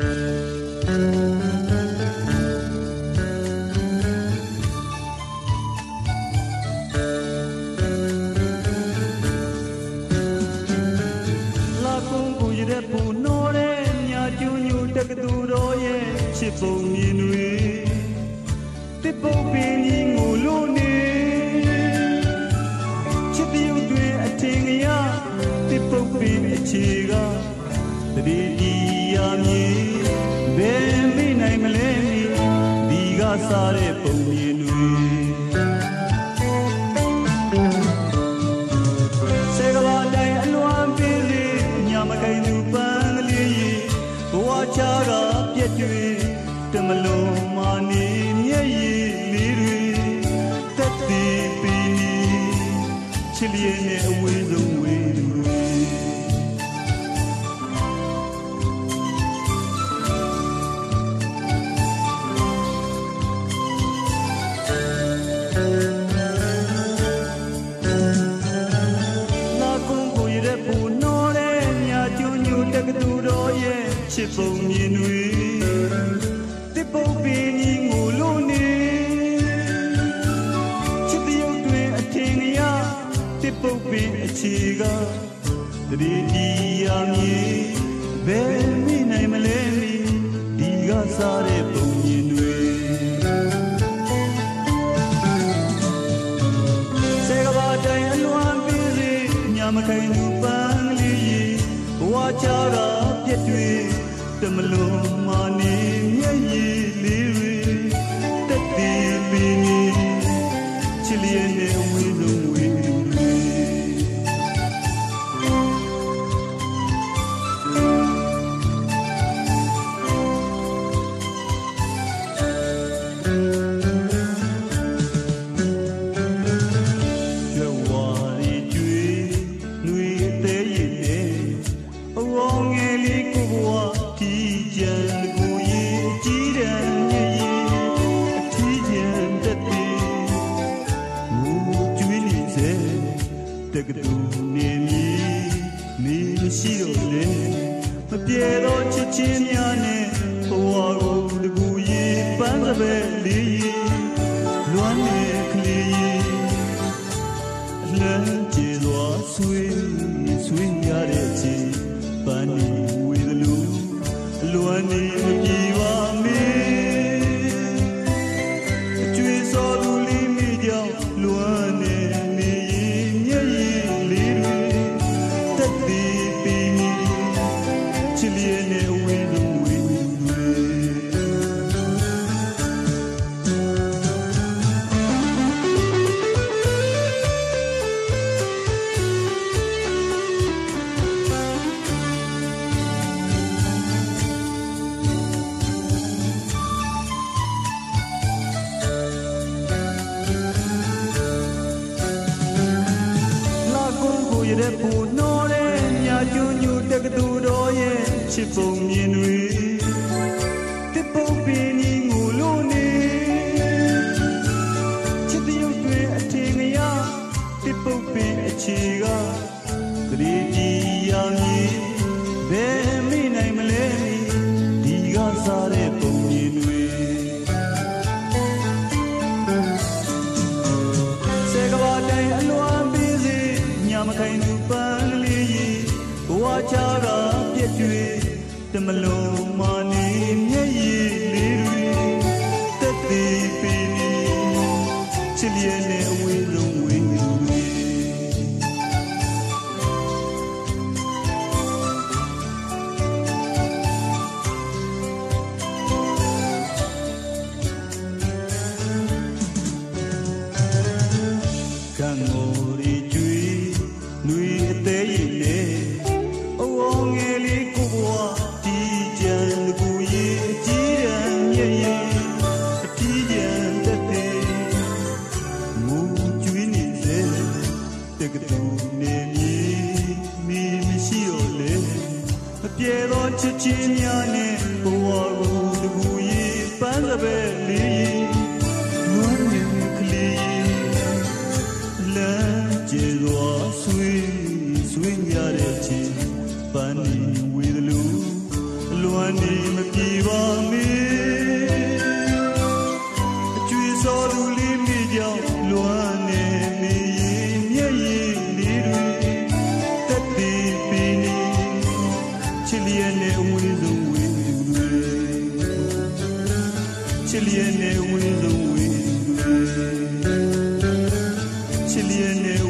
တက္ကသိုလ်တော်ရဲ့ချစ်ပုံမြင်တွေတစ်ပုံပင်ကြီးငိုလို့ စားတဲ့ပုံမြင်တွေစေကဘာတိုင်းအလွန်ပင်လေးညမကိုင်သူပန်းကလေးဘဝချကပြက် စ်ပုံမြင်တွေတစ်ပုတ်ပင်ကြီးငိုလို့နေချစ်တရုပ်တွေအထင်ရတစ်ပုတ်ပင်အခြေကတတိဒီယာမြေဘယ်မိနိုင်မလဲဒီကစားတဲ့ပုံမြင်တွေစေကဘာတိုင်အလွန်ပင်စီညမခိုင်သူပန်းကလေးဘဝချတာ လွမ်း ချစ်ပုံမြင်တွေတစ်ပုံပင်ကြီးငိုလို့နေချစ်တရုပ်တွေအထင်ရတစ်ပုံပင်အခြေကသတိကြီးရမည်ဘယ်မိနိုင်မလဲဒီကစားတဲ့ပုံမြင်တွေစေကဘာတိုင်အလွန်ပင်စီညမခိုင် တမလုံးမာနေမျက်ရည်လေးတွေတက်သေးပင်ချစ်လျက်နဲ့အဝေးဆုံးဝေးသူ ကတုံနေမည်မိမရှိော်လေအပြေသောချစ်ချင်းများနဲ့ဘဝကိုတကူရေးပန်းစပဲလေးမွန်းနေကလေးလမ်းကျေစွာဆွေးဆွေးရတဲ့ချင်းပန်းနေဝေဒလူလွမ်းနေမပြေပါမည် ချစ်လျက်နဲ့ဝေးဆုံးဝေးသူတွေချစ်လျက်နဲ့